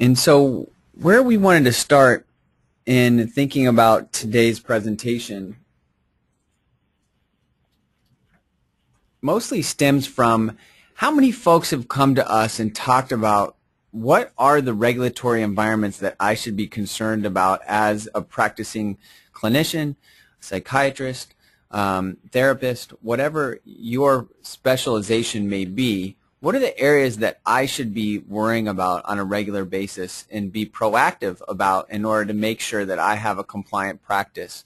And so where we wanted to start in thinking about today's presentation mostly stems from how many folks have come to us and talked about what are the regulatory environments that I should be concerned about as a practicing clinician, psychiatrist, um, therapist, whatever your specialization may be, what are the areas that I should be worrying about on a regular basis and be proactive about in order to make sure that I have a compliant practice?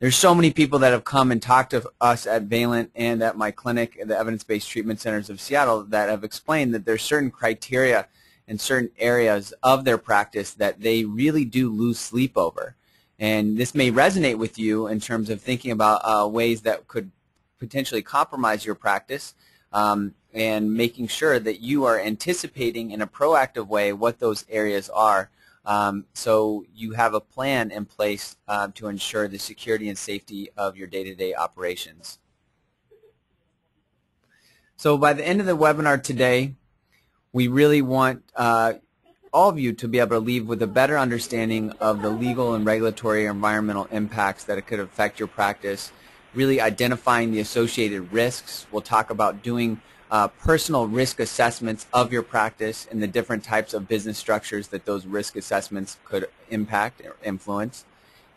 There's so many people that have come and talked to us at Valant and at my clinic the Evidence-Based Treatment Centers of Seattle that have explained that there's certain criteria in certain areas of their practice that they really do lose sleep over. And this may resonate with you in terms of thinking about uh, ways that could potentially compromise your practice um, and making sure that you are anticipating in a proactive way what those areas are um, so you have a plan in place uh, to ensure the security and safety of your day-to-day -day operations. So by the end of the webinar today, we really want uh, all of you to be able to leave with a better understanding of the legal and regulatory environmental impacts that it could affect your practice, really identifying the associated risks. We'll talk about doing uh, personal risk assessments of your practice and the different types of business structures that those risk assessments could impact or influence.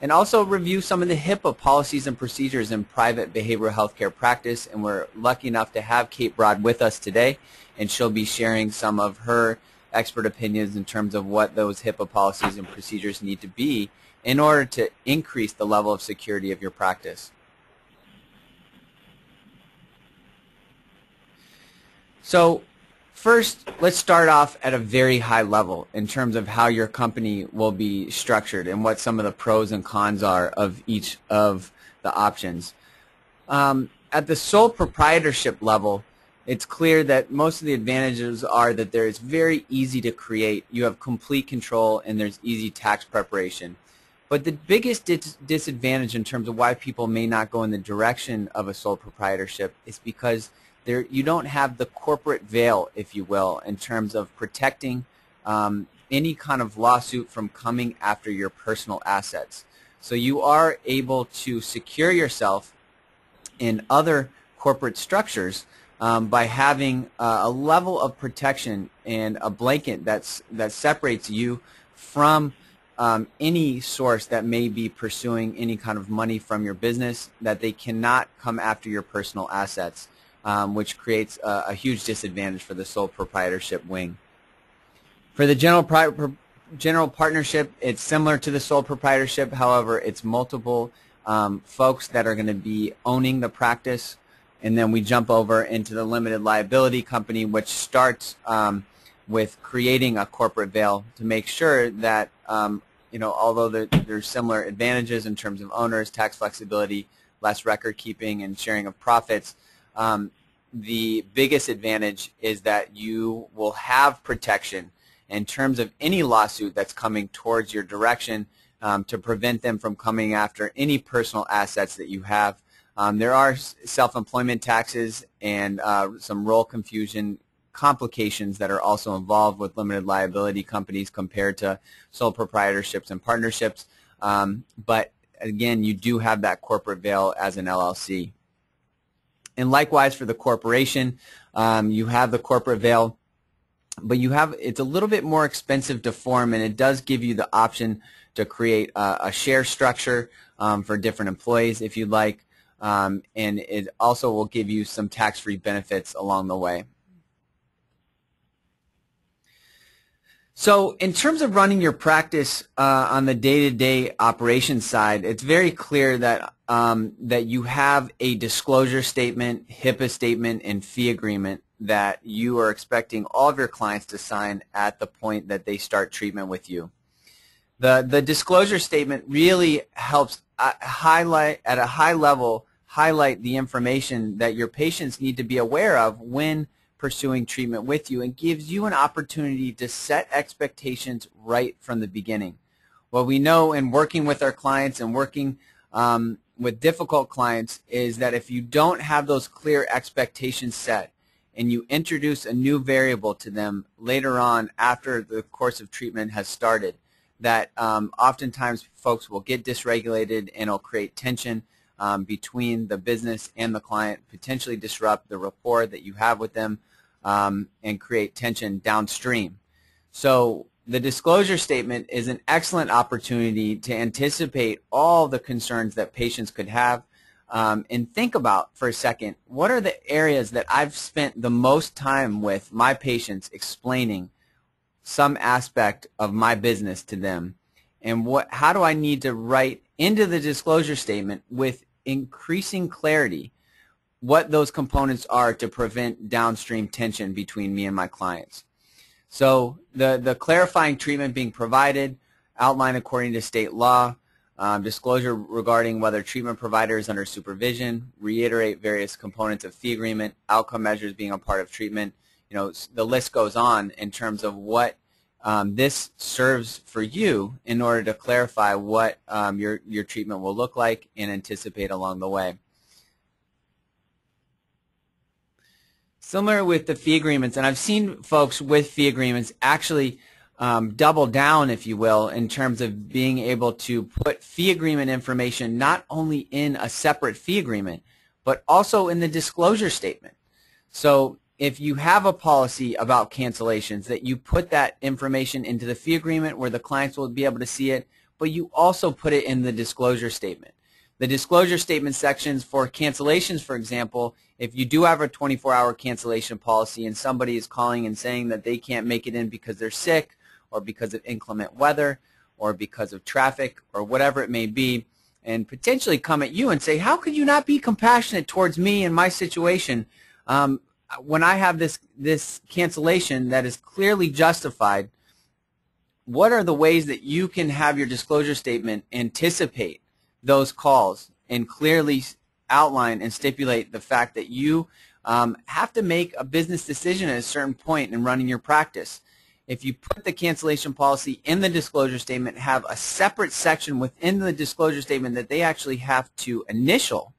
And also review some of the HIPAA policies and procedures in private behavioral health care practice. And we're lucky enough to have Kate Brod with us today, and she'll be sharing some of her expert opinions in terms of what those HIPAA policies and procedures need to be in order to increase the level of security of your practice. So first, let's start off at a very high level in terms of how your company will be structured and what some of the pros and cons are of each of the options. Um, at the sole proprietorship level, it's clear that most of the advantages are that there is very easy to create. You have complete control and there's easy tax preparation. But the biggest dis disadvantage in terms of why people may not go in the direction of a sole proprietorship is because there you don't have the corporate veil, if you will, in terms of protecting um, any kind of lawsuit from coming after your personal assets. So you are able to secure yourself in other corporate structures um, by having uh, a level of protection and a blanket that's that separates you from um, any source that may be pursuing any kind of money from your business that they cannot come after your personal assets um, which creates a, a, huge disadvantage for the sole proprietorship wing. For the general, general partnership, it's similar to the sole proprietorship. However, it's multiple um, folks that are going to be owning the practice. And then we jump over into the limited liability company, which starts um, with creating a corporate veil to make sure that, um, you know, although there, there's similar advantages in terms of owners, tax flexibility, less record keeping, and sharing of profits, um, the biggest advantage is that you will have protection in terms of any lawsuit that's coming towards your direction um, to prevent them from coming after any personal assets that you have. Um, there are self-employment taxes and uh, some role confusion complications that are also involved with limited liability companies compared to sole proprietorships and partnerships. Um, but again, you do have that corporate veil as an LLC. And likewise for the corporation, um, you have the corporate veil, but you have it's a little bit more expensive to form, and it does give you the option to create a, a share structure um, for different employees if you'd like, um, and it also will give you some tax-free benefits along the way. So in terms of running your practice uh, on the day-to-day -day operations side, it's very clear that um, that you have a disclosure statement, HIPAA statement, and fee agreement that you are expecting all of your clients to sign at the point that they start treatment with you. The, the disclosure statement really helps uh, highlight at a high level highlight the information that your patients need to be aware of when pursuing treatment with you and gives you an opportunity to set expectations right from the beginning. What we know in working with our clients and working um, with difficult clients is that if you don't have those clear expectations set and you introduce a new variable to them later on after the course of treatment has started, that um, oftentimes folks will get dysregulated and it'll create tension um, between the business and the client, potentially disrupt the rapport that you have with them, um, and create tension downstream. So the disclosure statement is an excellent opportunity to anticipate all the concerns that patients could have um, and think about for a second, what are the areas that I've spent the most time with my patients explaining some aspect of my business to them and what, how do I need to write into the disclosure statement with increasing clarity what those components are to prevent downstream tension between me and my clients. So the, the clarifying treatment being provided, outlined according to state law, um, disclosure regarding whether treatment provider is under supervision, reiterate various components of fee agreement, outcome measures being a part of treatment. You know, the list goes on in terms of what um, this serves for you in order to clarify what um, your, your treatment will look like and anticipate along the way. Similar with the fee agreements, and I've seen folks with fee agreements actually um, double down, if you will, in terms of being able to put fee agreement information not only in a separate fee agreement, but also in the disclosure statement. So if you have a policy about cancellations, that you put that information into the fee agreement where the clients will be able to see it, but you also put it in the disclosure statement. The disclosure statement sections for cancellations, for example, if you do have a 24-hour cancellation policy and somebody is calling and saying that they can't make it in because they're sick or because of inclement weather or because of traffic or whatever it may be, and potentially come at you and say, how could you not be compassionate towards me and my situation um, when I have this, this cancellation that is clearly justified? What are the ways that you can have your disclosure statement anticipate those calls and clearly outline and stipulate the fact that you um, have to make a business decision at a certain point in running your practice. If you put the cancellation policy in the disclosure statement, have a separate section within the disclosure statement that they actually have to initial.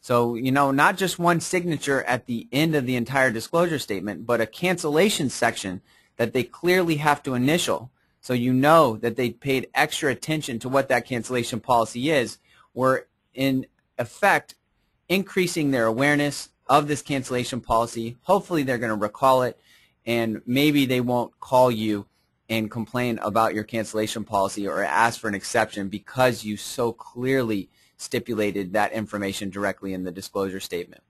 So, you know, not just one signature at the end of the entire disclosure statement, but a cancellation section that they clearly have to initial so you know that they paid extra attention to what that cancellation policy is. We're in effect increasing their awareness of this cancellation policy. Hopefully they're going to recall it and maybe they won't call you and complain about your cancellation policy or ask for an exception because you so clearly stipulated that information directly in the disclosure statement.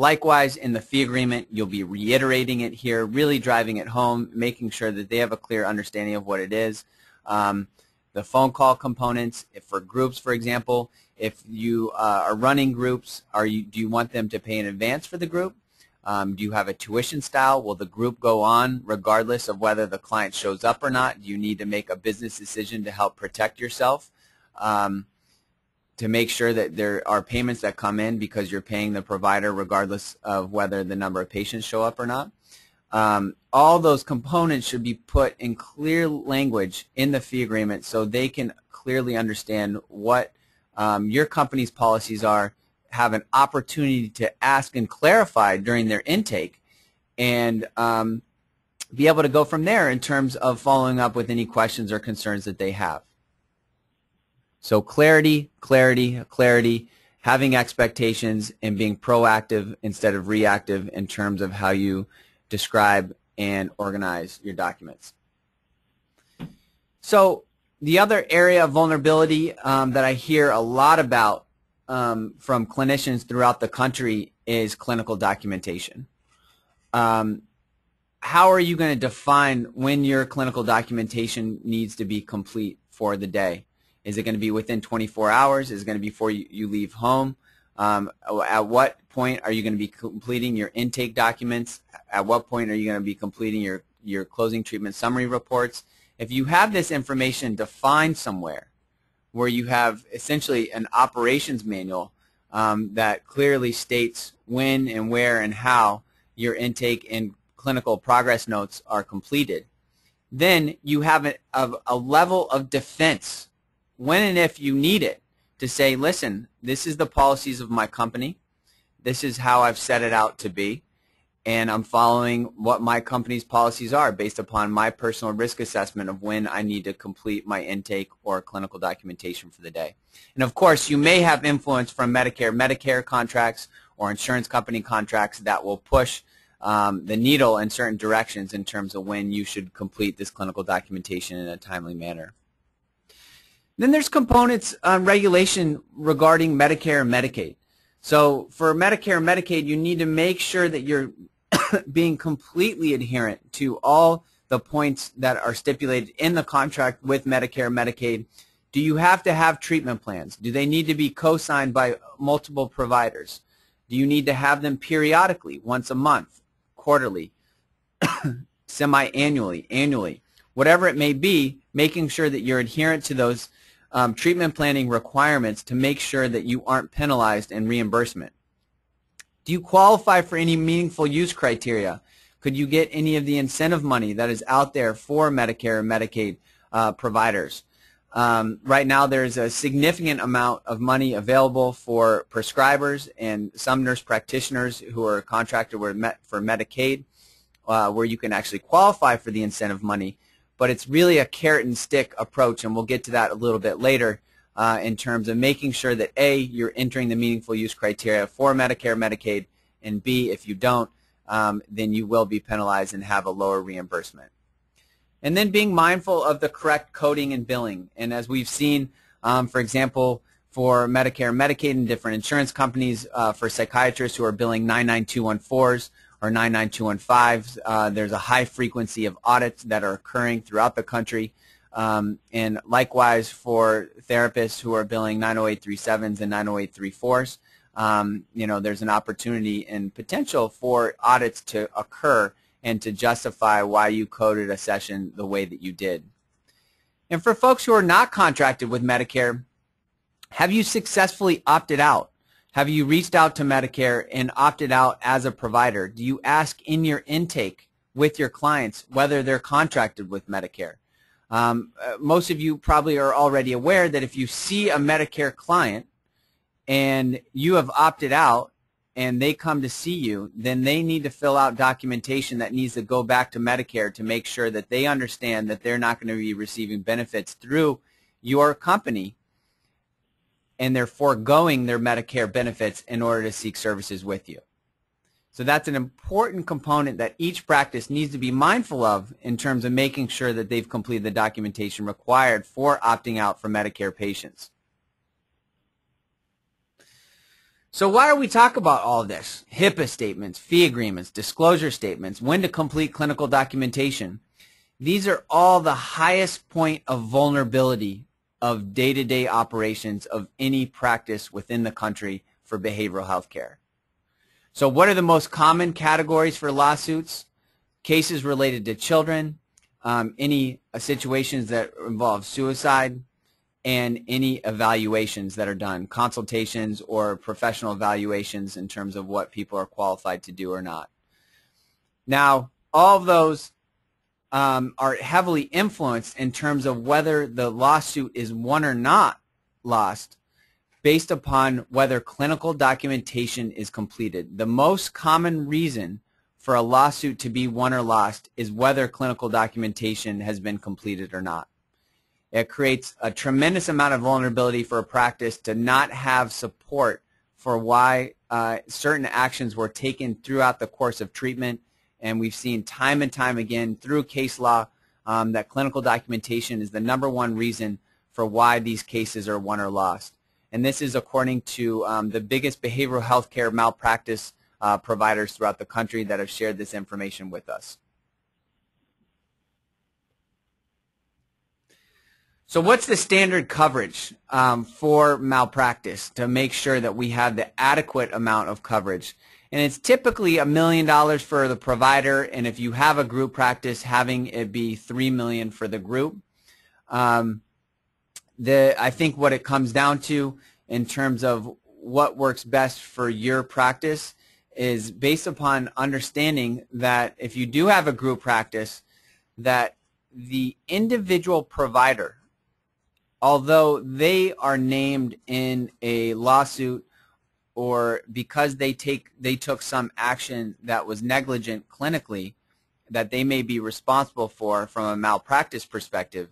Likewise, in the fee agreement, you'll be reiterating it here, really driving it home, making sure that they have a clear understanding of what it is. Um, the phone call components, if for groups, for example, if you uh, are running groups, are you, do you want them to pay in advance for the group? Um, do you have a tuition style? Will the group go on regardless of whether the client shows up or not? Do you need to make a business decision to help protect yourself? Um, to make sure that there are payments that come in because you're paying the provider regardless of whether the number of patients show up or not. Um, all those components should be put in clear language in the fee agreement so they can clearly understand what um, your company's policies are, have an opportunity to ask and clarify during their intake, and um, be able to go from there in terms of following up with any questions or concerns that they have. So clarity, clarity, clarity, having expectations and being proactive instead of reactive in terms of how you describe and organize your documents. So the other area of vulnerability um, that I hear a lot about um, from clinicians throughout the country is clinical documentation. Um, how are you going to define when your clinical documentation needs to be complete for the day? Is it going to be within 24 hours? Is it going to be before you, leave home? Um, at what point are you going to be completing your intake documents? At what point are you going to be completing your, your closing treatment summary reports? If you have this information defined somewhere where you have essentially an operations manual um, that clearly states when and where and how your intake and clinical progress notes are completed, then you have a, a level of defense when and if you need it to say, listen, this is the policies of my company. This is how I've set it out to be. and I'm following what my company's policies are based upon my personal risk assessment of when I need to complete my intake or clinical documentation for the day. And of course, you may have influence from Medicare, Medicare contracts or insurance company contracts that will push um, the needle in certain directions in terms of when you should complete this clinical documentation in a timely manner. Then there's components on regulation regarding Medicare and Medicaid. So for Medicare and Medicaid, you need to make sure that you're being completely adherent to all the points that are stipulated in the contract with Medicare and Medicaid. Do you have to have treatment plans? Do they need to be co-signed by multiple providers? Do you need to have them periodically, once a month, quarterly, semi-annually, annually? Whatever it may be, making sure that you're adherent to those um, treatment planning requirements to make sure that you aren't penalized in reimbursement. Do you qualify for any meaningful use criteria? Could you get any of the incentive money that is out there for Medicare and Medicaid uh, providers? Um, right now, there's a significant amount of money available for prescribers and some nurse practitioners who are contracted for Medicaid, uh, where you can actually qualify for the incentive money but it's really a carrot and stick approach, and we'll get to that a little bit later uh, in terms of making sure that A, you're entering the meaningful use criteria for Medicare, Medicaid, and B, if you don't, um, then you will be penalized and have a lower reimbursement. And then being mindful of the correct coding and billing. And as we've seen, um, for example, for Medicare and Medicaid and different insurance companies, uh, for psychiatrists who are billing 99214s or 99215s. Uh, there's a high frequency of audits that are occurring throughout the country. Um, and likewise for therapists who are billing 90837s and 90834s, um, you know, there's an opportunity and potential for audits to occur and to justify why you coded a session the way that you did. And for folks who are not contracted with Medicare, have you successfully opted out? Have you reached out to Medicare and opted out as a provider? Do you ask in your intake with your clients whether they're contracted with Medicare? Um, uh, most of you probably are already aware that if you see a Medicare client and you have opted out and they come to see you, then they need to fill out documentation that needs to go back to Medicare to make sure that they understand that they're not going to be receiving benefits through your company and they're foregoing their Medicare benefits in order to seek services with you. So that's an important component that each practice needs to be mindful of in terms of making sure that they've completed the documentation required for opting out for Medicare patients. So why do we talk about all this? HIPAA statements, fee agreements, disclosure statements, when to complete clinical documentation. These are all the highest point of vulnerability of day-to-day operations of any practice within the country for behavioral health care. So what are the most common categories for lawsuits? Cases related to children, um, any uh, situations that involve suicide, and any evaluations that are done, consultations or professional evaluations in terms of what people are qualified to do or not. Now, all of those um, are heavily influenced in terms of whether the lawsuit is won or not lost based upon whether clinical documentation is completed. The most common reason for a lawsuit to be won or lost is whether clinical documentation has been completed or not. It creates a tremendous amount of vulnerability for a practice to not have support for why uh, certain actions were taken throughout the course of treatment and we've seen time and time again through case law um, that clinical documentation is the number one reason for why these cases are won or lost. And this is according to um, the biggest behavioral health care malpractice uh, providers throughout the country that have shared this information with us. So what's the standard coverage um, for malpractice to make sure that we have the adequate amount of coverage? And it's typically a million dollars for the provider, and if you have a group practice, having it be three million for the group. Um, the I think what it comes down to in terms of what works best for your practice is based upon understanding that if you do have a group practice, that the individual provider, although they are named in a lawsuit or because they take they took some action that was negligent clinically that they may be responsible for from a malpractice perspective,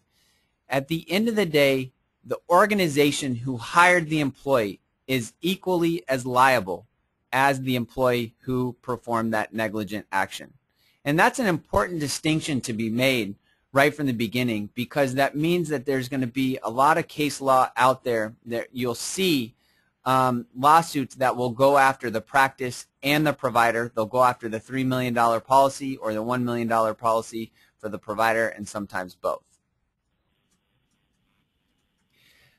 at the end of the day, the organization who hired the employee is equally as liable as the employee who performed that negligent action. And that's an important distinction to be made right from the beginning because that means that there's going to be a lot of case law out there that you'll see um, lawsuits that will go after the practice and the provider. They'll go after the $3 million policy or the $1 million policy for the provider and sometimes both.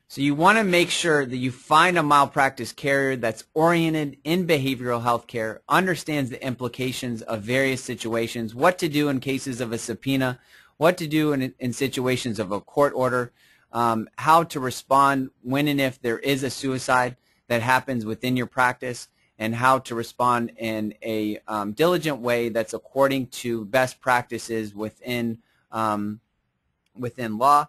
So you want to make sure that you find a malpractice carrier that's oriented in behavioral health care, understands the implications of various situations, what to do in cases of a subpoena, what to do in, in situations of a court order, um, how to respond when and if there is a suicide that happens within your practice, and how to respond in a um, diligent way that's according to best practices within um, within law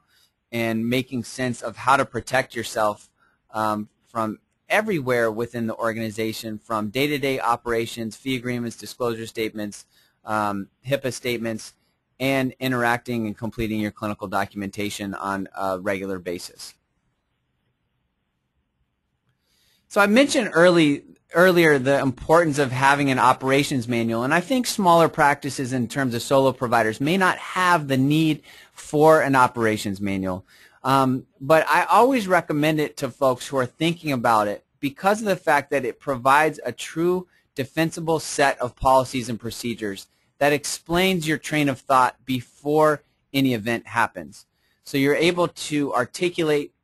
and making sense of how to protect yourself um, from everywhere within the organization, from day-to-day -day operations, fee agreements, disclosure statements, um, HIPAA statements, and interacting and completing your clinical documentation on a regular basis. So I mentioned early, earlier the importance of having an operations manual, and I think smaller practices in terms of solo providers may not have the need for an operations manual. Um, but I always recommend it to folks who are thinking about it because of the fact that it provides a true defensible set of policies and procedures that explains your train of thought before any event happens. So you're able to articulate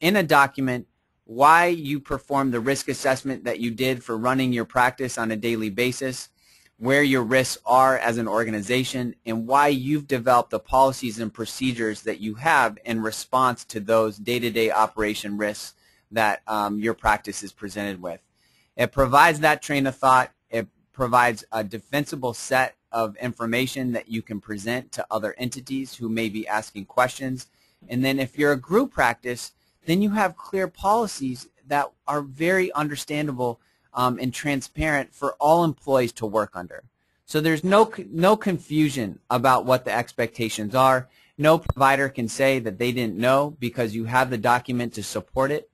in a document why you performed the risk assessment that you did for running your practice on a daily basis, where your risks are as an organization, and why you've developed the policies and procedures that you have in response to those day-to-day -day operation risks that um, your practice is presented with. It provides that train of thought. It provides a defensible set of information that you can present to other entities who may be asking questions. And then if you're a group practice, then you have clear policies that are very understandable um, and transparent for all employees to work under. So there's no, no confusion about what the expectations are. No provider can say that they didn't know because you have the document to support it.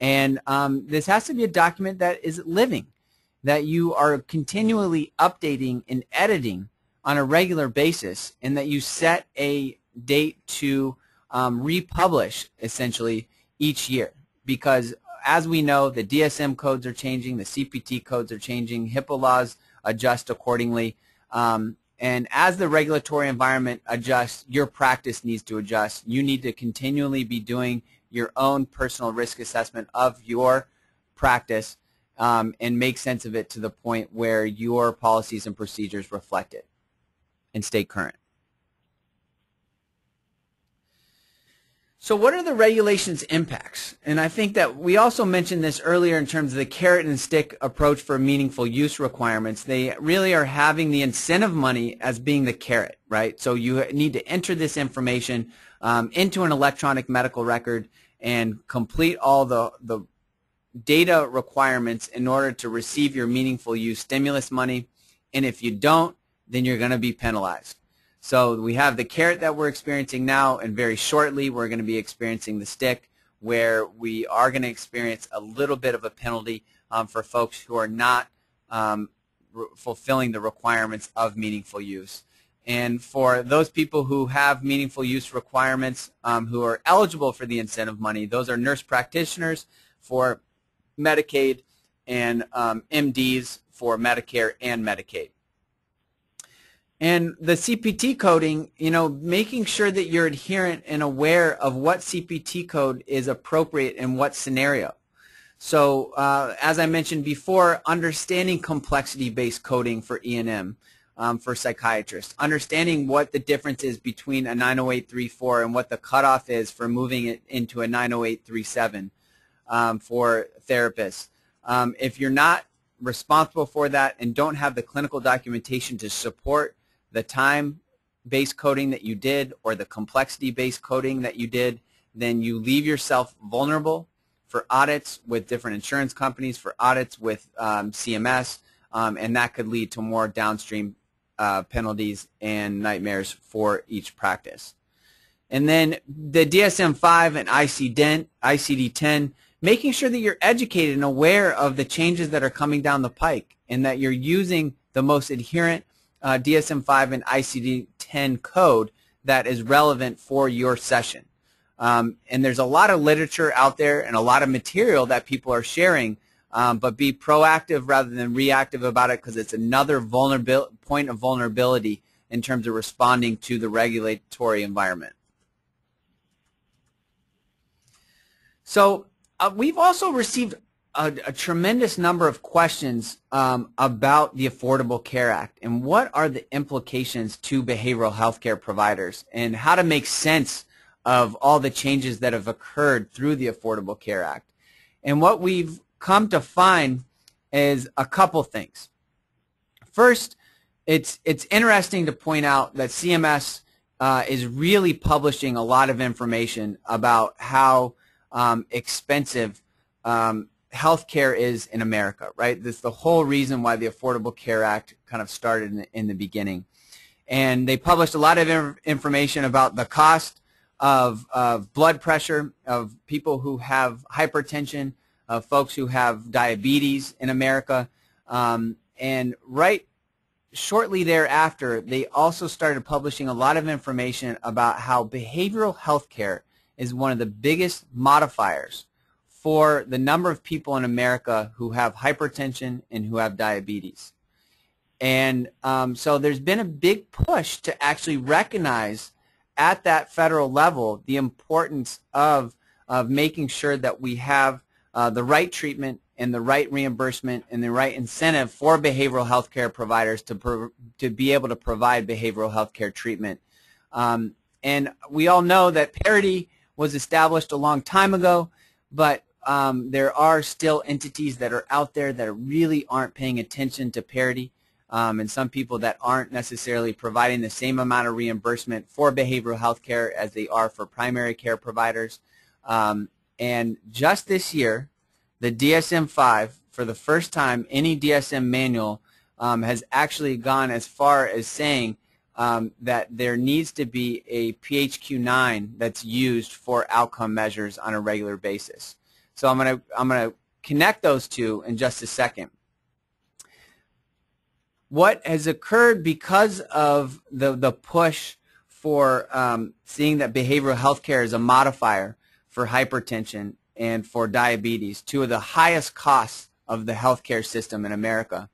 And um, this has to be a document that is living, that you are continually updating and editing on a regular basis, and that you set a date to um, republish, essentially, each year. Because as we know, the DSM codes are changing, the CPT codes are changing, HIPAA laws adjust accordingly. Um, and as the regulatory environment adjusts, your practice needs to adjust. You need to continually be doing your own personal risk assessment of your practice um, and make sense of it to the point where your policies and procedures reflect it and stay current. So what are the regulations impacts? And I think that we also mentioned this earlier in terms of the carrot and stick approach for meaningful use requirements. They really are having the incentive money as being the carrot, right? So you need to enter this information um, into an electronic medical record and complete all the, the data requirements in order to receive your meaningful use stimulus money. And if you don't, then you're going to be penalized. So we have the carrot that we're experiencing now, and very shortly we're going to be experiencing the stick, where we are going to experience a little bit of a penalty um, for folks who are not um, fulfilling the requirements of meaningful use. And for those people who have meaningful use requirements um, who are eligible for the incentive money, those are nurse practitioners for Medicaid and MDs um, for Medicare and Medicaid. And the CPT coding, you know, making sure that you're adherent and aware of what CPT code is appropriate in what scenario. So uh, as I mentioned before, understanding complexity-based coding for E&M um, for psychiatrists, understanding what the difference is between a 90834 and what the cutoff is for moving it into a 90837 um, for therapists. Um, if you're not responsible for that and don't have the clinical documentation to support the time-based coding that you did or the complexity-based coding that you did, then you leave yourself vulnerable for audits with different insurance companies, for audits with um, CMS, um, and that could lead to more downstream uh, penalties and nightmares for each practice. And then the DSM-5 and ICD-10, making sure that you're educated and aware of the changes that are coming down the pike and that you're using the most adherent uh, DSM-5 and ICD-10 code that is relevant for your session. Um, and there's a lot of literature out there and a lot of material that people are sharing, um, but be proactive rather than reactive about it because it's another point of vulnerability in terms of responding to the regulatory environment. So uh, we've also received a, a, tremendous number of questions um, about the Affordable Care Act and what are the implications to behavioral health care providers and how to make sense of all the changes that have occurred through the Affordable Care Act. And what we've come to find is a couple things. First, it's, it's interesting to point out that CMS uh, is really publishing a lot of information about how um, expensive um, healthcare is in America, right? This is the whole reason why the Affordable Care Act kind of started in, in the beginning. And they published a lot of information about the cost of, of blood pressure, of people who have hypertension, of folks who have diabetes in America. Um, and right shortly thereafter, they also started publishing a lot of information about how behavioral health care is one of the biggest modifiers for the number of people in America who have hypertension and who have diabetes. And um, so there's been a big push to actually recognize at that federal level the importance of, of making sure that we have uh, the right treatment and the right reimbursement and the right incentive for behavioral health care providers to, pro to be able to provide behavioral health care treatment. Um, and we all know that parity was established a long time ago, but um, there are still entities that are out there that really aren't paying attention to parity um, and some people that aren't necessarily providing the same amount of reimbursement for behavioral health care as they are for primary care providers. Um, and just this year, the DSM-5, for the first time, any DSM manual um, has actually gone as far as saying um, that there needs to be a PHQ-9 that's used for outcome measures on a regular basis. So I'm going to I'm going to connect those two in just a second. What has occurred because of the the push for um, seeing that behavioral health care is a modifier for hypertension and for diabetes, two of the highest costs of the healthcare system in America,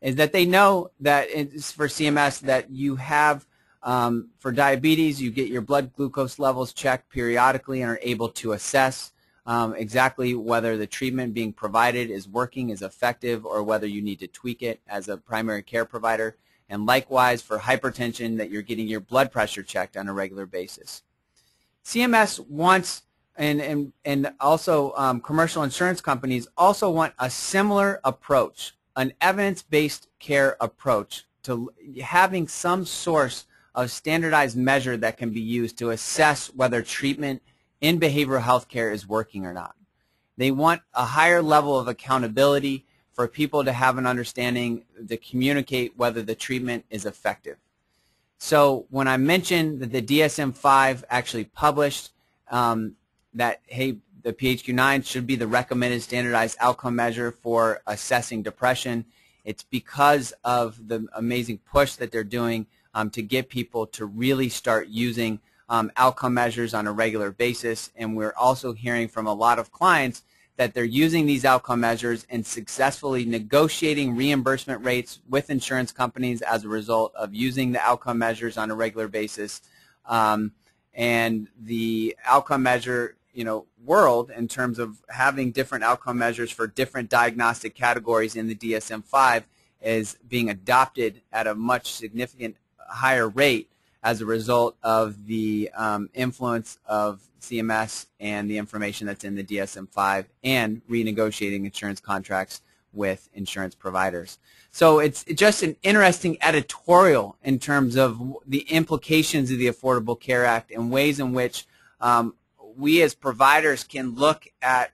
is that they know that it's for CMS that you have um, for diabetes, you get your blood glucose levels checked periodically and are able to assess um, exactly whether the treatment being provided is working, is effective, or whether you need to tweak it as a primary care provider. And likewise for hypertension that you're getting your blood pressure checked on a regular basis. CMS wants and, and, and also um, commercial insurance companies also want a similar approach, an evidence-based care approach to having some source of standardized measure that can be used to assess whether treatment in behavioral health care is working or not. They want a higher level of accountability for people to have an understanding to communicate whether the treatment is effective. So when I mentioned that the DSM-5 actually published um, that, hey, the PHQ-9 should be the recommended standardized outcome measure for assessing depression, it's because of the amazing push that they're doing um, to get people to really start using um, outcome measures on a regular basis. And we're also hearing from a lot of clients that they're using these outcome measures and successfully negotiating reimbursement rates with insurance companies as a result of using the outcome measures on a regular basis. Um, and the outcome measure you know, world in terms of having different outcome measures for different diagnostic categories in the DSM-5 is being adopted at a much significant higher rate as a result of the um, influence of CMS and the information that's in the DSM-5 and renegotiating insurance contracts with insurance providers. So it's just an interesting editorial in terms of the implications of the Affordable Care Act and ways in which um, we as providers can look at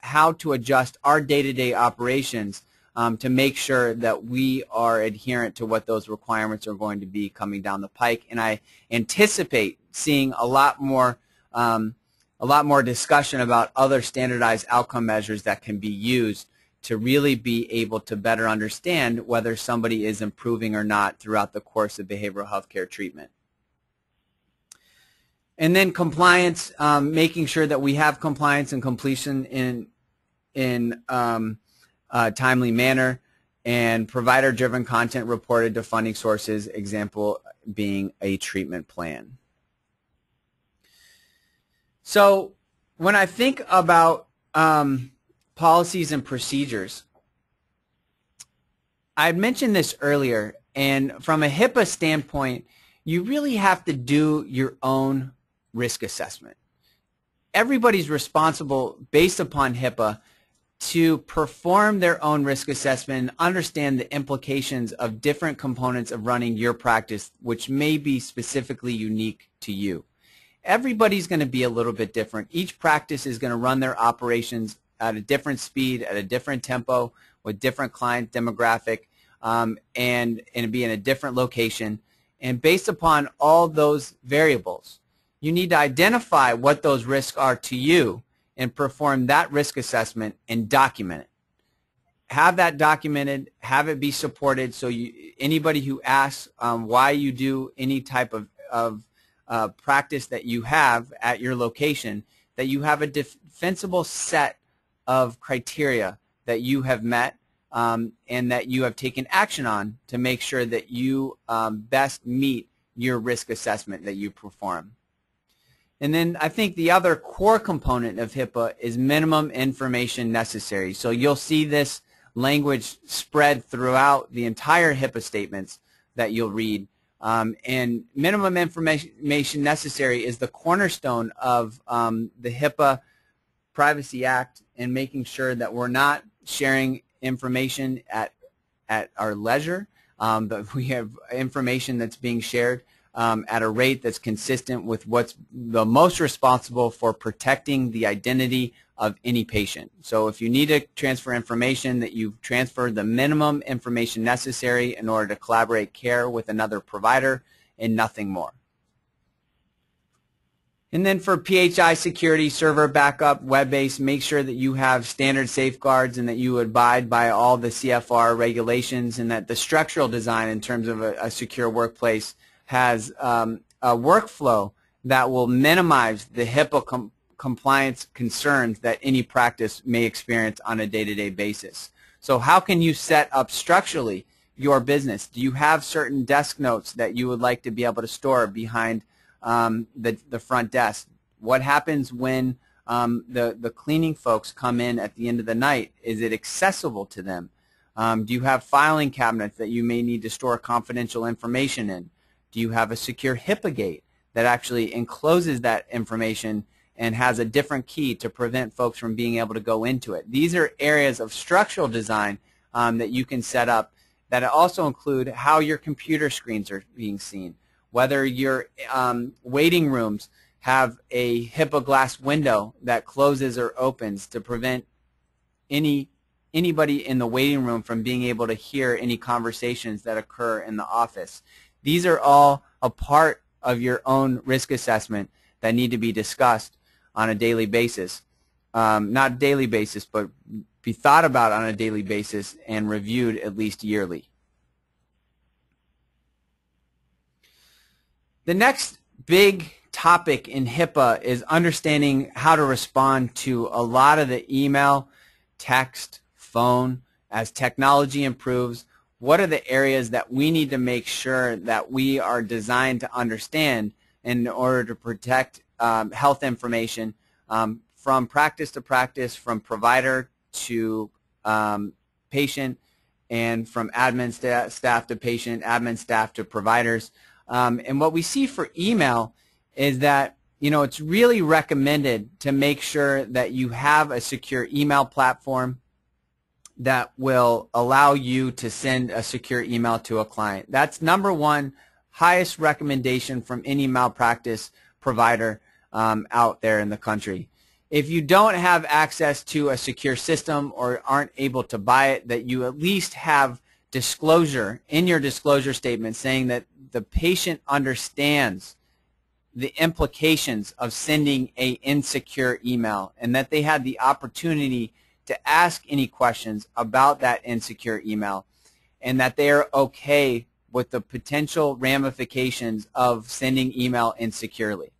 how to adjust our day-to-day operations um, to make sure that we are adherent to what those requirements are going to be coming down the pike. And I anticipate seeing a lot more um, a lot more discussion about other standardized outcome measures that can be used to really be able to better understand whether somebody is improving or not throughout the course of behavioral health care treatment. And then compliance, um, making sure that we have compliance and completion in in um, a timely manner, and provider-driven content reported to funding sources. Example being a treatment plan. So when I think about um, policies and procedures, I mentioned this earlier, and from a HIPAA standpoint, you really have to do your own risk assessment. Everybody's responsible based upon HIPAA to perform their own risk assessment and understand the implications of different components of running your practice, which may be specifically unique to you. Everybody's going to be a little bit different. Each practice is going to run their operations at a different speed, at a different tempo, with different client demographic, um, and, and be in a different location. And based upon all those variables, you need to identify what those risks are to you and perform that risk assessment and document it. Have that documented, have it be supported so you, anybody who asks um, why you do any type of, of uh, practice that you have at your location, that you have a defensible set of criteria that you have met um, and that you have taken action on to make sure that you um, best meet your risk assessment that you perform. And then I think the other core component of HIPAA is minimum information necessary. So you'll see this language spread throughout the entire HIPAA statements that you'll read. Um, and minimum information necessary is the cornerstone of um, the HIPAA Privacy Act and making sure that we're not sharing information at, at our leisure, um, but we have information that's being shared um, at a rate that's consistent with what's the most responsible for protecting the identity of any patient. So if you need to transfer information, that you've transferred the minimum information necessary in order to collaborate care with another provider and nothing more. And then for PHI security, server backup, web-based, make sure that you have standard safeguards and that you abide by all the CFR regulations and that the structural design in terms of a, a secure workplace has um, a workflow that will minimize the HIPAA com compliance concerns that any practice may experience on a day-to-day -day basis. So how can you set up structurally your business? Do you have certain desk notes that you would like to be able to store behind um, the, the front desk? What happens when um, the, the cleaning folks come in at the end of the night? Is it accessible to them? Um, do you have filing cabinets that you may need to store confidential information in? Do you have a secure HIPAA gate that actually encloses that information and has a different key to prevent folks from being able to go into it? These are areas of structural design um, that you can set up that also include how your computer screens are being seen, whether your um, waiting rooms have a HIPAA glass window that closes or opens to prevent any anybody in the waiting room from being able to hear any conversations that occur in the office. These are all a part of your own risk assessment that need to be discussed on a daily basis. Um, not daily basis, but be thought about on a daily basis and reviewed at least yearly. The next big topic in HIPAA is understanding how to respond to a lot of the email, text, phone. As technology improves, what are the areas that we need to make sure that we are designed to understand in order to protect um, health information um, from practice to practice, from provider to um, patient, and from admin sta staff to patient, admin staff to providers. Um, and what we see for email is that you know it's really recommended to make sure that you have a secure email platform that will allow you to send a secure email to a client. That's number one, highest recommendation from any malpractice provider um, out there in the country. if you don't have access to a secure system or aren't able to buy it, that you at least have disclosure in your disclosure statement saying that the patient understands the implications of sending a insecure email and that they had the opportunity to ask any questions about that insecure email and that they are okay with the potential ramifications of sending email insecurely.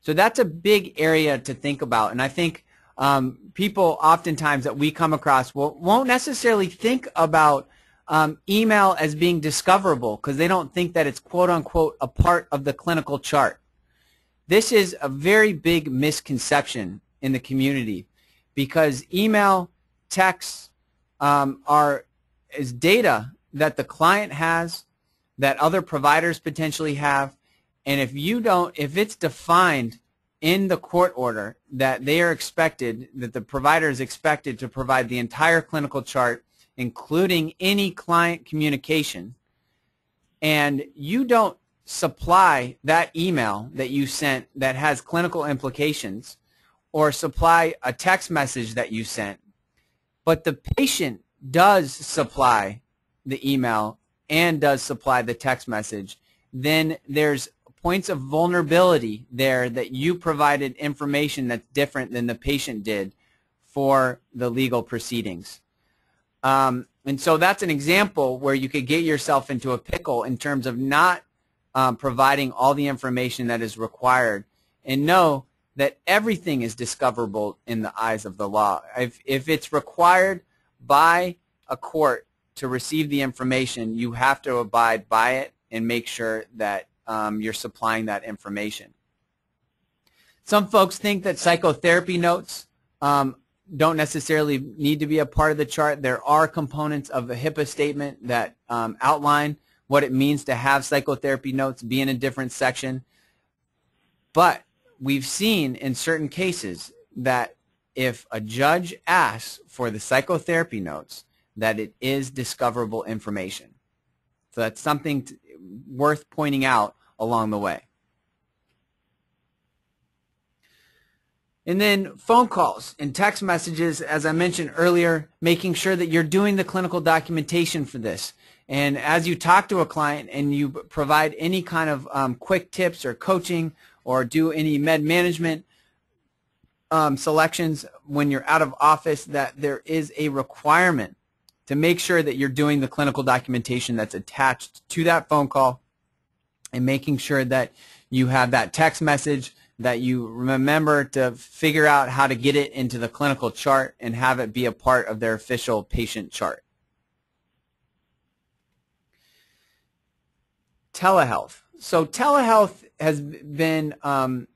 So that's a big area to think about. And I think um, people oftentimes that we come across will, won't necessarily think about um, email as being discoverable because they don't think that it's quote unquote a part of the clinical chart. This is a very big misconception in the community because email, texts um, are is data that the client has, that other providers potentially have, and if you don't, if it's defined in the court order that they are expected, that the provider is expected to provide the entire clinical chart, including any client communication, and you don't supply that email that you sent that has clinical implications or supply a text message that you sent, but the patient does supply the email and does supply the text message, then there's points of vulnerability there that you provided information that's different than the patient did for the legal proceedings. Um, and so that's an example where you could get yourself into a pickle in terms of not um, providing all the information that is required and know that everything is discoverable in the eyes of the law. If, if it's required by a court to receive the information, you have to abide by it and make sure that um, you're supplying that information. Some folks think that psychotherapy notes um, don't necessarily need to be a part of the chart. There are components of a HIPAA statement that um, outline what it means to have psychotherapy notes be in a different section. But we've seen in certain cases that if a judge asks for the psychotherapy notes, that it is discoverable information. So that's something worth pointing out along the way. And then phone calls and text messages, as I mentioned earlier, making sure that you're doing the clinical documentation for this. And as you talk to a client and you provide any kind of um, quick tips or coaching or do any med management um, selections when you're out of office, that there is a requirement to make sure that you're doing the clinical documentation that's attached to that phone call and making sure that you have that text message that you remember to figure out how to get it into the clinical chart and have it be a part of their official patient chart. Telehealth. So telehealth has been um,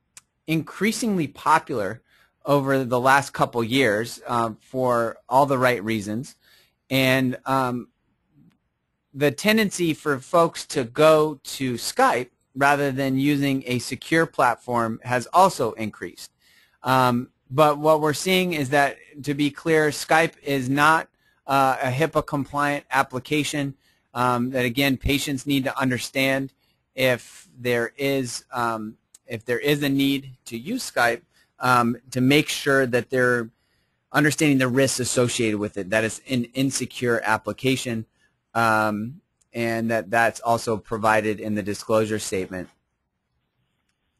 increasingly popular over the last couple years uh, for all the right reasons. And um, the tendency for folks to go to Skype rather than using a secure platform has also increased. Um, but what we're seeing is that, to be clear, Skype is not uh, a HIPAA compliant application. Um, that again, patients need to understand if there is um, if there is a need to use Skype um, to make sure that they're understanding the risks associated with it. That is an insecure application, um, and that that's also provided in the disclosure statement.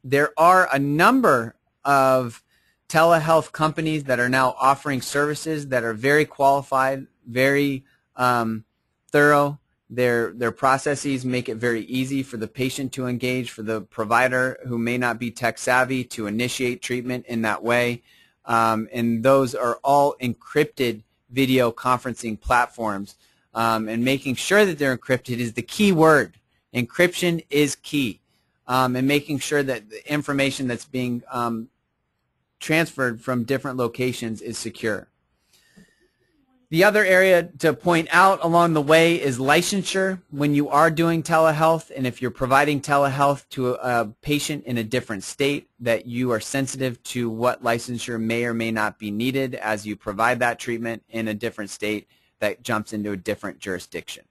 There are a number of telehealth companies that are now offering services that are very qualified, very um, thorough. Their, their processes make it very easy for the patient to engage, for the provider who may not be tech savvy to initiate treatment in that way um, and those are all encrypted video conferencing platforms. Um, and making sure that they're encrypted is the key word. Encryption is key. Um, and making sure that the information that's being um, transferred from different locations is secure. The other area to point out along the way is licensure when you are doing telehealth and if you're providing telehealth to a, a, patient in a different state that you are sensitive to what licensure may or may not be needed as you provide that treatment in a different state that jumps into a different jurisdiction.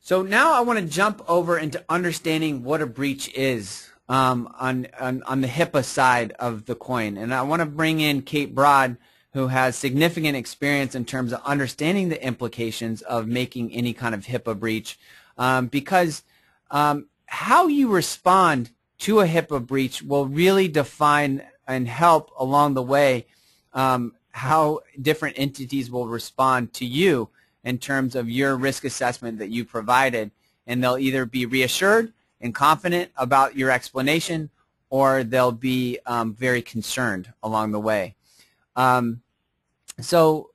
So now I want to jump over into understanding what a breach is um, on, on, on the HIPAA side of the coin. And I want to bring in Kate Brod, who has significant experience in terms of understanding the implications of making any kind of HIPAA breach um, because um, how you respond to a HIPAA breach will really define and help along the way um, how different entities will respond to you in terms of your risk assessment that you provided. And they'll either be reassured and confident about your explanation or they'll be um, very concerned along the way. Um, so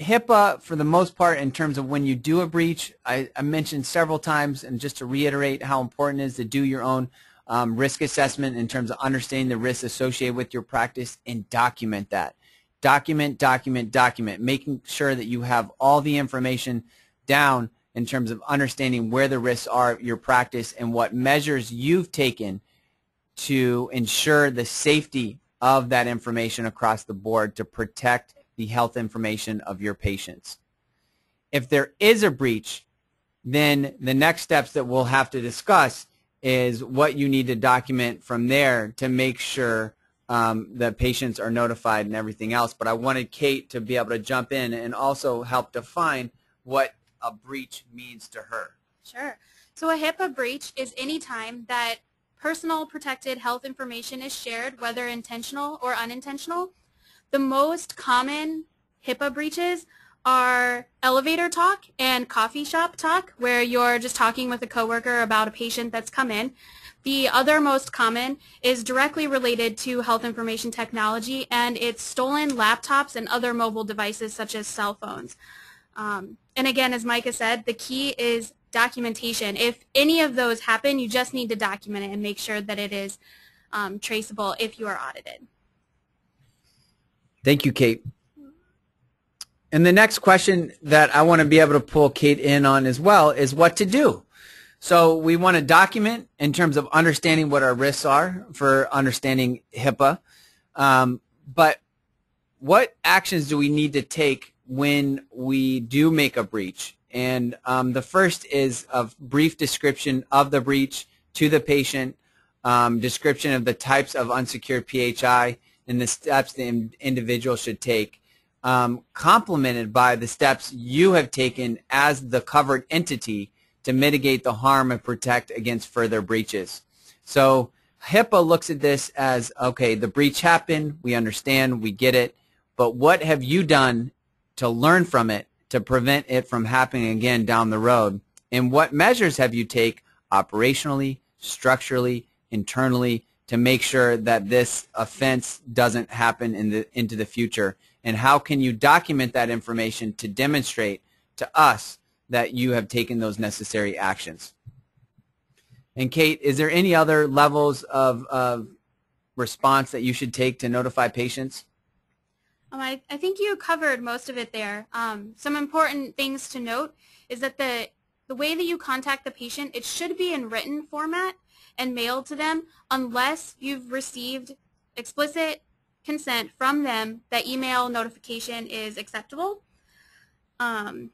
HIPAA, for the most part, in terms of when you do a breach, I, I, mentioned several times, and just to reiterate how important it is to do your own um, risk assessment in terms of understanding the risks associated with your practice and document that document, document, document, making sure that you have all the information down in terms of understanding where the risks are of your practice and what measures you've taken to ensure the safety of that information across the board to protect the health information of your patients. If there is a breach, then the next steps that we'll have to discuss is what you need to document from there to make sure um, patients are notified and everything else. But I wanted Kate to be able to jump in and also help define what a breach means to her. Sure. So a HIPAA breach is any time that personal protected health information is shared, whether intentional or unintentional. The most common HIPAA breaches are elevator talk and coffee shop talk, where you're just talking with a coworker about a patient that's come in. The other most common is directly related to health information technology, and it's stolen laptops and other mobile devices such as cell phones. Um, and again, as Micah said, the key is documentation. If any of those happen, you just need to document it and make sure that it is um, traceable if you are audited. Thank you, Kate. And the next question that I want to be able to pull Kate in on as well is what to do. So we want to document in terms of understanding what our risks are for understanding HIPAA. Um, but what actions do we need to take when we do make a breach? And um, the first is a brief description of the breach to the patient, um, description of the types of unsecured PHI and the steps the individual should take, um, complemented by the steps you have taken as the covered entity to mitigate the harm and protect against further breaches. So HIPAA looks at this as, okay, the breach happened, we understand, we get it, but what have you done to learn from it to prevent it from happening again down the road? And what measures have you take operationally, structurally, internally to make sure that this offense doesn't happen in the, into the future? And how can you document that information to demonstrate to us that you have taken those necessary actions. And Kate, is there any other levels of, of response that you should take to notify patients? Um, I, I, think you covered most of it there. Um, some important things to note is that the, the way that you contact the patient, it should be in written format and mailed to them unless you've received explicit consent from them that email notification is acceptable. Um,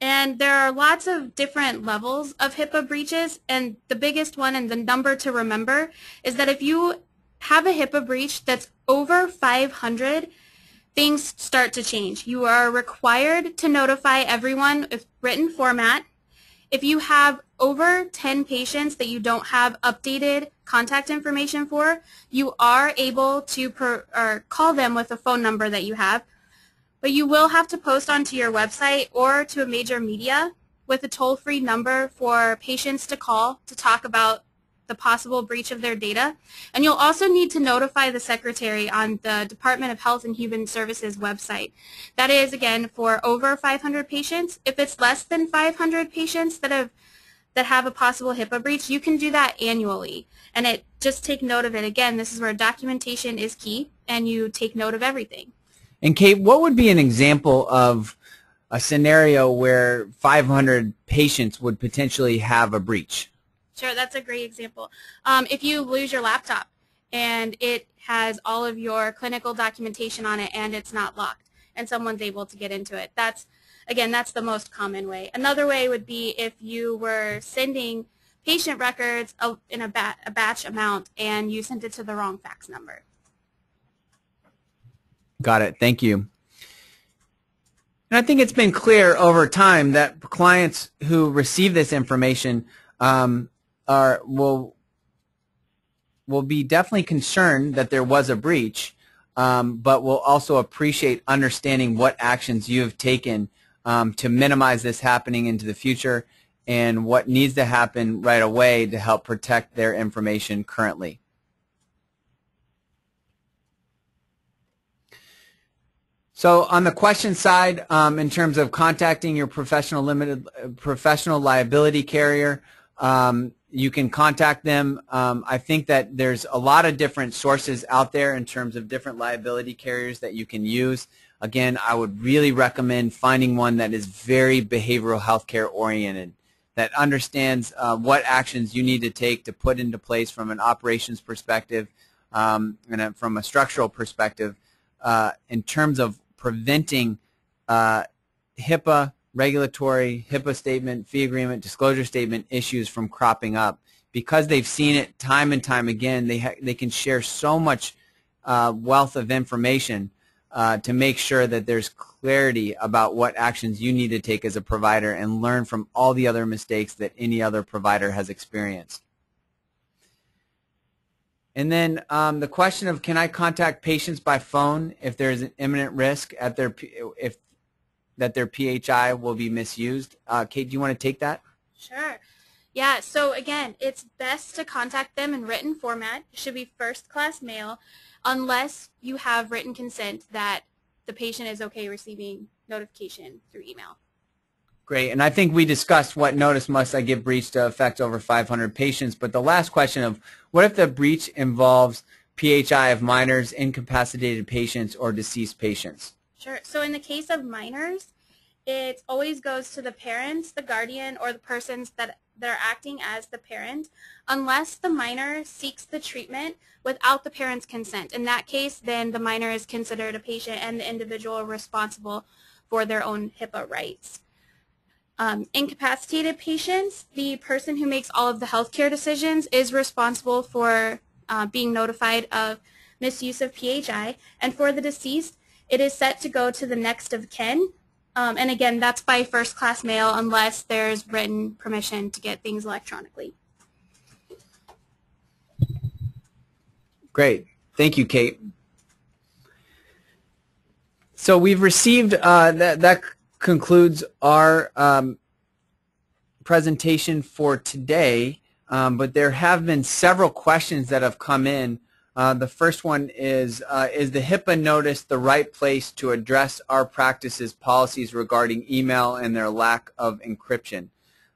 and there are lots of different levels of HIPAA breaches, and the biggest one and the number to remember is that if you have a HIPAA breach that's over 500, things start to change. You are required to notify everyone with written format. If you have over 10 patients that you don't have updated contact information for, you are able to per, call them with a phone number that you have but you will have to post onto your website or to a major media with a toll-free number for patients to call to talk about the possible breach of their data. And you'll also need to notify the secretary on the Department of Health and Human Services website. That is, again, for over 500 patients. If it's less than 500 patients that have that have a possible HIPAA breach, you can do that annually. And it just take note of it. Again, this is where documentation is key, and you take note of everything. And Kate, what would be an example of a scenario where 500 patients would potentially have a breach? Sure, that's a great example. Um, if you lose your laptop and it has all of your clinical documentation on it and it's not locked and someone's able to get into it, that's again, that's the most common way. Another way would be if you were sending patient records in a, ba a batch amount and you sent it to the wrong fax number. Got it. Thank you. And I think it's been clear over time that clients who receive this information um, are will will be definitely concerned that there was a breach, um, but will also appreciate understanding what actions you have taken um, to minimize this happening into the future and what needs to happen right away to help protect their information currently. So on the question side, um, in terms of contacting your professional limited uh, professional liability carrier, um, you can contact them. Um, I think that there's a lot of different sources out there in terms of different liability carriers that you can use. Again, I would really recommend finding one that is very behavioral healthcare oriented, that understands uh, what actions you need to take to put into place from an operations perspective um, and a, from a structural perspective uh, in terms of preventing uh, HIPAA regulatory HIPAA statement, fee agreement, disclosure statement issues from cropping up. Because they've seen it time and time again, they, they can share so much uh, wealth of information uh, to make sure that there's clarity about what actions you need to take as a provider and learn from all the other mistakes that any other provider has experienced. And then um, the question of can I contact patients by phone if there's an imminent risk at their if that their PHI will be misused. Uh, Kate, do you want to take that? Sure. Yeah, so again, it's best to contact them in written format. It should be first class mail unless you have written consent that the patient is okay receiving notification through email. Great, and I think we discussed what notice must I give breach to affect over 500 patients, but the last question of what if the breach involves PHI of minors, incapacitated patients, or deceased patients? Sure. So in the case of minors, it always goes to the parents, the guardian, or the persons that, that are acting as the parent, unless the minor seeks the treatment without the parent's consent. In that case, then the minor is considered a patient and the individual responsible for their own HIPAA rights. Um, incapacitated patients, the person who makes all of the healthcare decisions is responsible for uh, being notified of misuse of PHI. And for the deceased, it is set to go to the next of kin. Um, and again, that's by first class mail unless there's written permission to get things electronically. Great. Thank you, Kate. So we've received, uh, that, that concludes our um, presentation for today, um, but there have been several questions that have come in uh, the first one is, uh, is the HIPAA notice the right place to address our practices policies regarding email and their lack of encryption?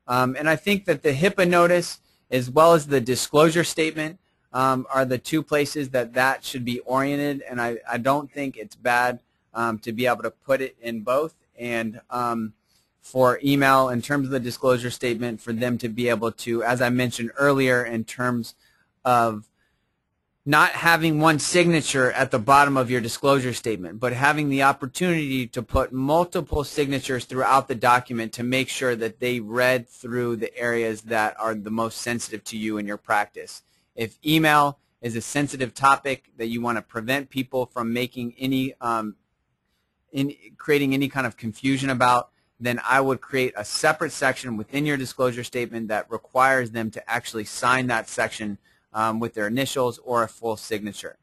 Um, and I think that the HIPAA notice as well as the disclosure statement um, are the two places that that should be oriented, and I, I don't think it's bad um, to be able to put it in both. And um, for email, in terms of the disclosure statement, for them to be able to, as I mentioned earlier, in terms of not having one signature at the bottom of your disclosure statement, but having the opportunity to put multiple signatures throughout the document to make sure that they read through the areas that are the most sensitive to you in your practice. If email is a sensitive topic that you want to prevent people from making any, um, in creating any kind of confusion about, then I would create a separate section within your disclosure statement that requires them to actually sign that section um, with their initials or a full signature.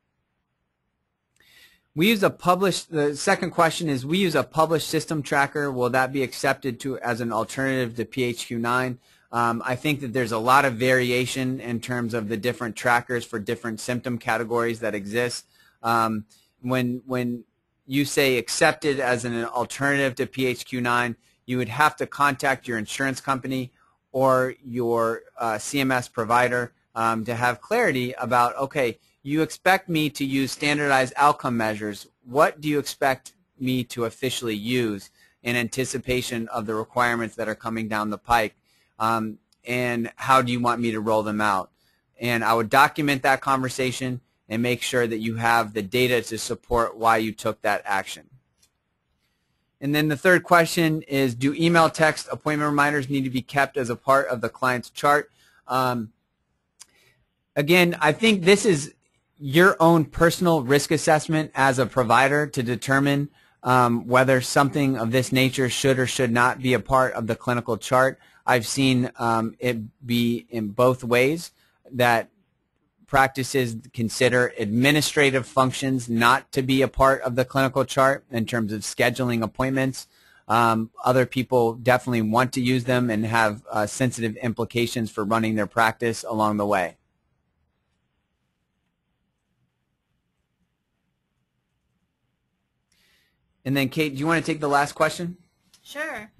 We use a published, the second question is we use a published system tracker. Will that be accepted to as an alternative to PHQ-9? Um, I think that there's a lot of variation in terms of the different trackers for different symptom categories that exist. Um, when, when you say accepted as an alternative to PHQ-9, you would have to contact your insurance company or your uh, CMS provider um, to have clarity about, okay, you expect me to use standardized outcome measures. What do you expect me to officially use in anticipation of the requirements that are coming down the pike? Um, and how do you want me to roll them out? And I would document that conversation and make sure that you have the data to support why you took that action. And then the third question is, do email text appointment reminders need to be kept as a part of the client's chart? Um, again, I think this is your own personal risk assessment as a provider to determine um, whether something of this nature should or should not be a part of the clinical chart. I've seen um, it be in both ways that practices consider administrative functions not to be a part of the clinical chart in terms of scheduling appointments. Um, other people definitely want to use them and have uh, sensitive implications for running their practice along the way. And then, Kate, do you want to take the last question? Sure.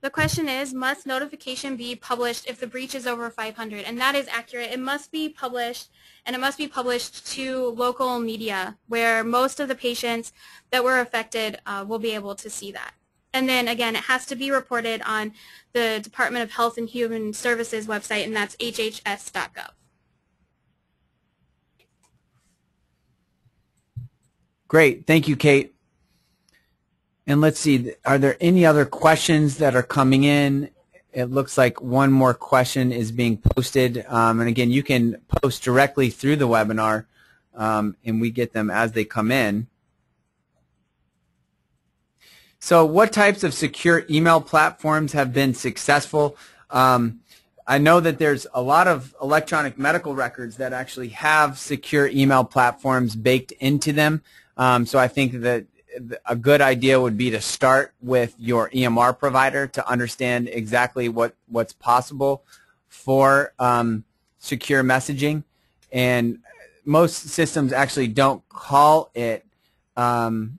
The question is, must notification be published if the breach is over 500? And that is accurate. It must be published, and it must be published to local media where most of the patients that were affected uh, will be able to see that. And then, again, it has to be reported on the Department of Health and Human Services website, and that's hhs.gov. Great. Thank you, Kate. And let's see, are there any other questions that are coming in? It looks like one more question is being posted. Um, and again, you can post directly through the webinar, um, and we get them as they come in. So what types of secure email platforms have been successful? Um, I know that there's a lot of electronic medical records that actually have secure email platforms baked into them. Um, so I think that a good idea would be to start with your EMR provider to understand exactly what, what's possible for um, secure messaging. And most systems actually don't call it um,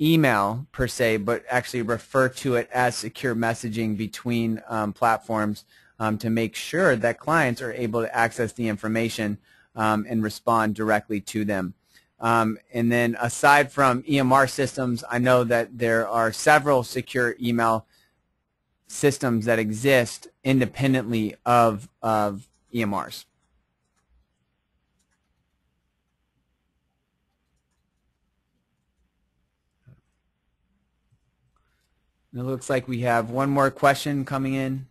email per se, but actually refer to it as secure messaging between um, platforms um, to make sure that clients are able to access the information um, and respond directly to them. Um, and then aside from EMR systems, I know that there are several secure email systems that exist independently of, of EMRs. it looks like we have one more question coming in.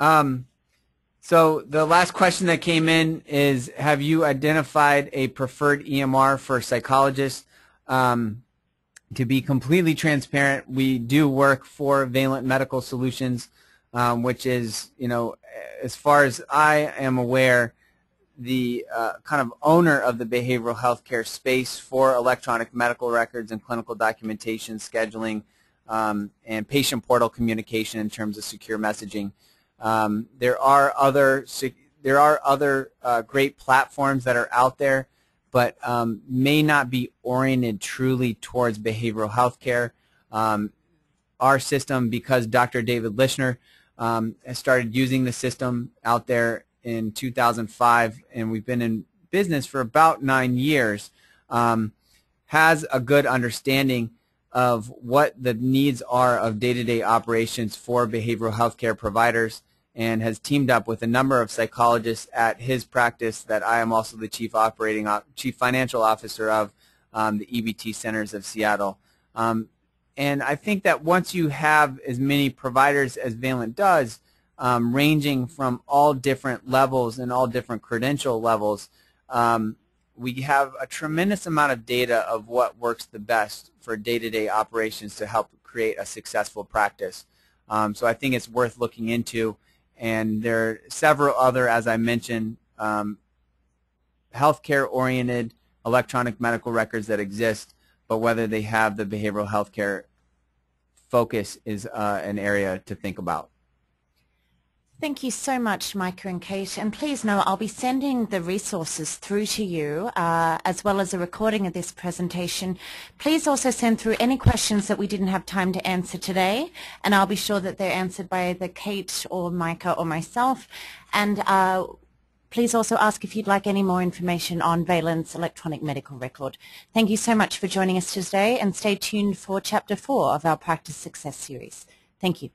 Um, so the last question that came in is, have you identified a preferred EMR for psychologists? Um, to be completely transparent, we do work for Valant Medical Solutions, um, which is, you know, as far as I am aware, the uh, kind of owner of the behavioral health care space for electronic medical records and clinical documentation, scheduling, um, and patient portal communication in terms of secure messaging. Um, there are other there are other uh, great platforms that are out there, but um, may not be oriented truly towards behavioral health care. Um, our system, because Dr. David Lischner um, has started using the system out there in 2005, and we've been in business for about nine years, um, has a good understanding of what the needs are of day-to-day -day operations for behavioral health care providers and has teamed up with a number of psychologists at his practice that I am also the chief operating chief financial officer of um, the EBT Centers of Seattle. Um, and I think that once you have as many providers as Valant does, um, ranging from all different levels and all different credential levels, um, we have a tremendous amount of data of what works the best for day-to-day -day operations to help create a successful practice. Um, so I think it's worth looking into and there are several other, as I mentioned, um, healthcare-oriented electronic medical records that exist, but whether they have the behavioral healthcare focus is uh, an area to think about. Thank you so much, Micah and Kate. And please know I'll be sending the resources through to you uh, as well as a recording of this presentation. Please also send through any questions that we didn't have time to answer today. And I'll be sure that they're answered by either Kate or Micah or myself. And uh, please also ask if you'd like any more information on Valant's electronic medical record. Thank you so much for joining us today and stay tuned for Chapter 4 of our Practice Success series. Thank you.